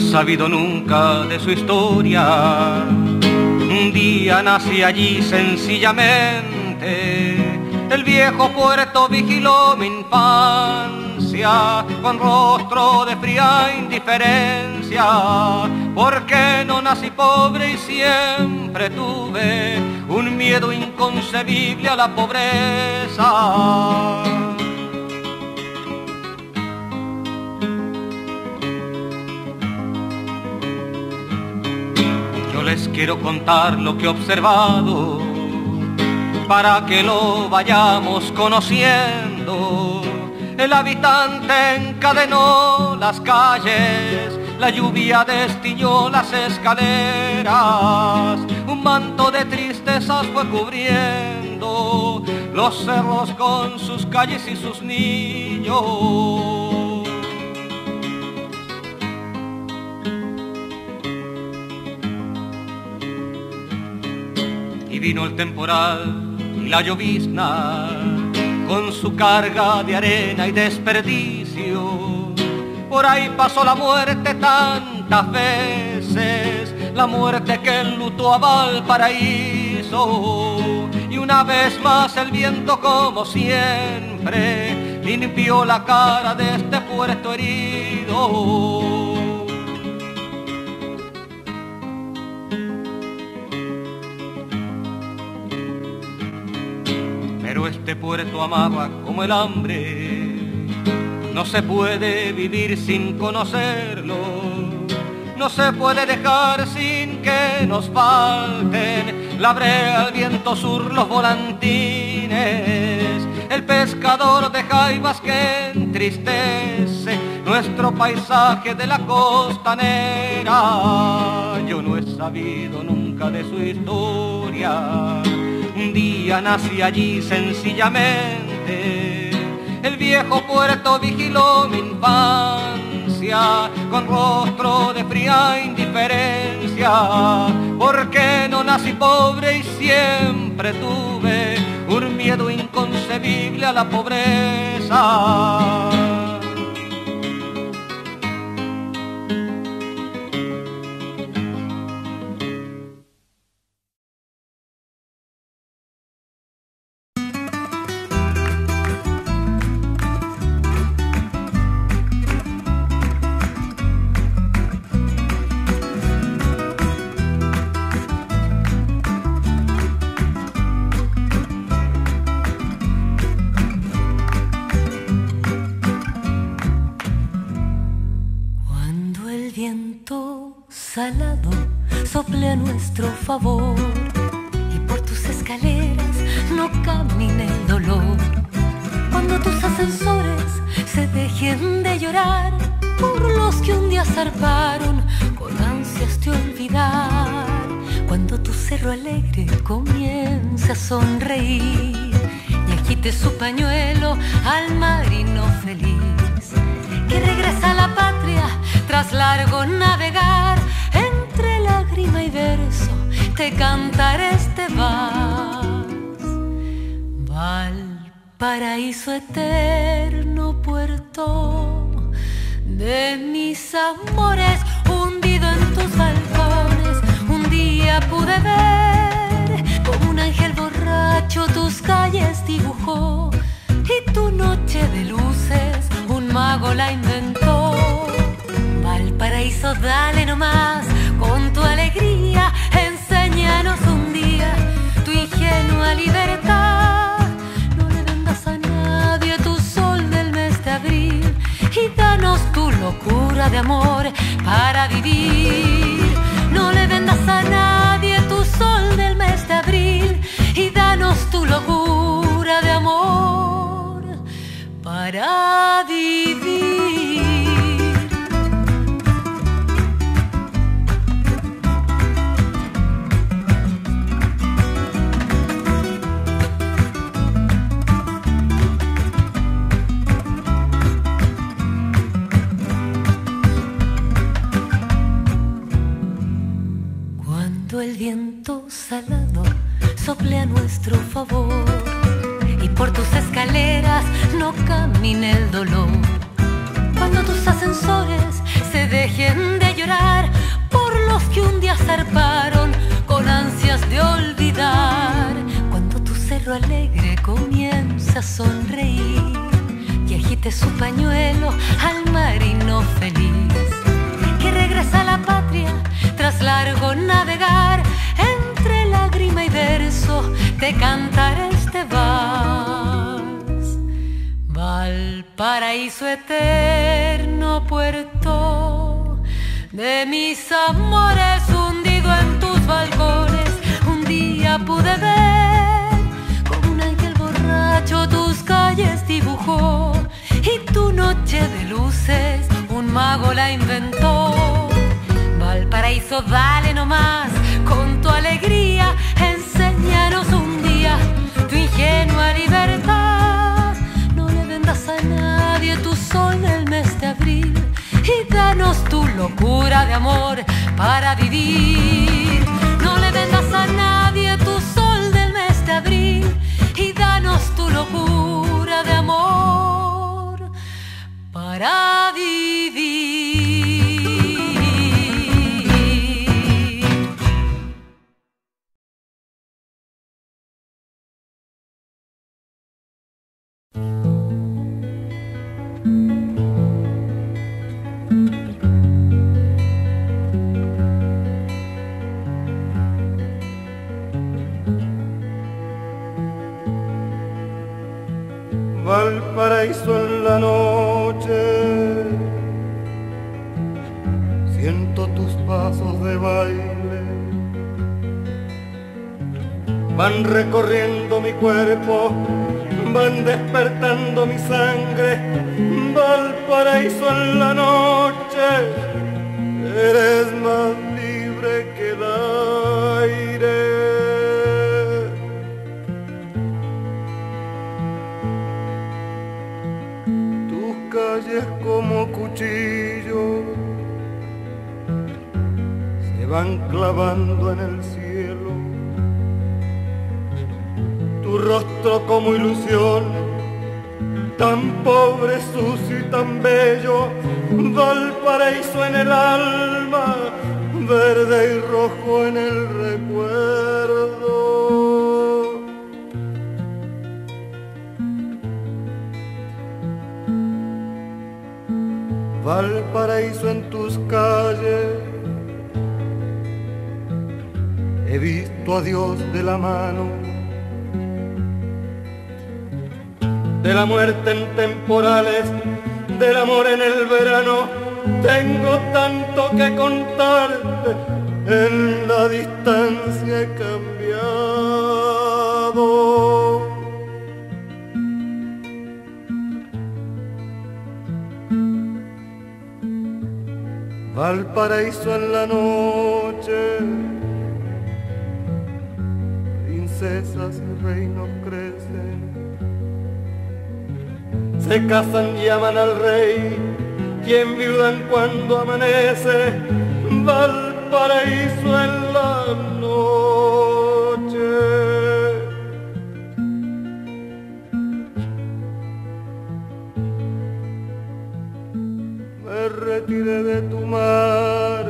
sabido nunca de su historia. Un día nací allí sencillamente, el viejo puerto vigiló mi infancia con rostro de fría indiferencia, porque no nací pobre y siempre tuve un miedo inconcebible a la pobreza. Quiero contar lo que he observado para que lo vayamos conociendo. El habitante encadenó las calles, la lluvia destiñó las escaleras, un manto de tristezas fue cubriendo los cerros con sus calles y sus niños. Vino el temporal y la llovizna con su carga de arena y desperdicio. Por ahí pasó la muerte tantas veces, la muerte que enlutó a Valparaíso. Y una vez más el viento como siempre limpió la cara de este puerto herido. Este puerto amaba como el hambre. No se puede vivir sin conocerlo, no se puede dejar sin que nos falten la brea, el viento sur, los volantines, el pescador de jaivas que entristece nuestro paisaje de la costanera. Yo no he sabido nunca de su historia un día nací allí sencillamente. El viejo puerto vigiló mi infancia con rostro de fría indiferencia. Porque no nací pobre y siempre tuve un miedo inconcebible a la pobreza. Y por tus escaleras no camine el dolor. Cuando tus ascensores se dejen de llorar por los que un día zarparon con ansias de olvidar. Cuando tu cerro alegre comience a sonreír y agite su pañuelo al marino feliz que regresa a la patria largo navegar entre lágrima y verso te cantaré este vals. Valparaíso eterno puerto de mis amores, hundido en tus balcones, un día pude ver como un ángel borracho tus calles dibujó y tu noche de luces un mago la inventó. Valparaíso, dale nomás con tu alegría un día tu ingenua libertad. No le vendas a nadie tu sol del mes de abril y danos tu locura de amor para vivir. No le vendas a nadie tu sol del mes de abril y danos tu locura de amor para vivir. No camine el dolor. Cuando tus ascensores se dejen de llorar por los que un día zarparon con ansias de olvidar. Cuando tu cerro alegre comienza a sonreír y agite su pañuelo al marino feliz que regresa a la patria tras largo navegar entre lágrima y verso te cantaré Valparaíso eterno puerto de mis amores hundido en tus balcones. Un día pude ver como un ángel borracho tus calles dibujó y tu noche de luces un mago la inventó. Valparaíso, dale nomás con tu alegría, amor para vivir. No le vendas a nadie tu sol del mes de abril y danos tu locura de amor para vivir. Valparaíso en la noche. Siento tus pasos de baile. Van recorriendo mi cuerpo, van despertando mi sangre. Valparaíso en la noche. Eres más libre que el se van clavando en el cielo. Tu rostro como ilusión, tan pobre, sucio y tan bello, Valparaíso en el alma, verde y rojo en el recuerdo. Valparaíso en tus calles. He visto a Dios de la mano, de la muerte en temporales, del amor en el verano. Tengo tanto que contarte, en la distancia he cambiado. Valparaíso en la noche, princesas y reinos crecen, se casan, llaman al rey, quien viudan cuando amanece, Valparaíso en la noche. Retiré de tu mar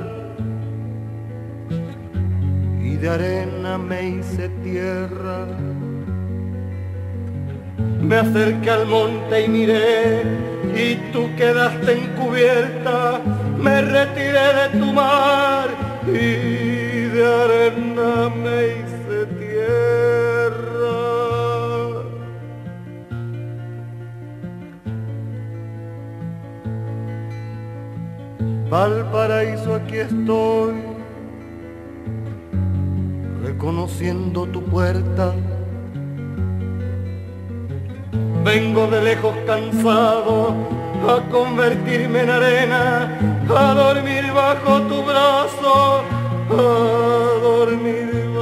y de arena me hice tierra. Me acerqué al monte y miré y tú quedaste encubierta. Me retiré de tu mar y de arena me hice Valparaíso, aquí estoy, reconociendo tu puerta. Vengo de lejos cansado a convertirme en arena, a dormir bajo tu brazo, a dormir